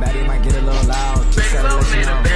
Batty might get a little loud. Just settle you know.